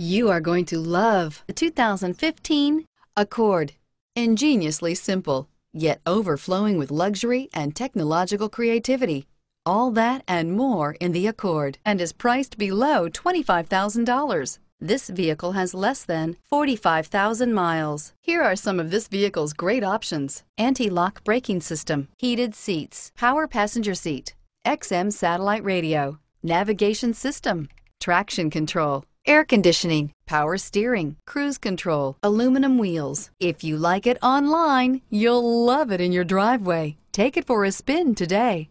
You are going to love the 2015 Accord. Ingeniously simple, yet overflowing with luxury and technological creativity. All that and more in the Accord and is priced below $25,000. This vehicle has less than 45,000 miles. Here are some of this vehicle's great options. Anti-lock braking system, heated seats, power passenger seat, XM satellite radio, navigation system, traction control, air conditioning, power steering, cruise control, aluminum wheels. If you like it online, you'll love it in your driveway. Take it for a spin today.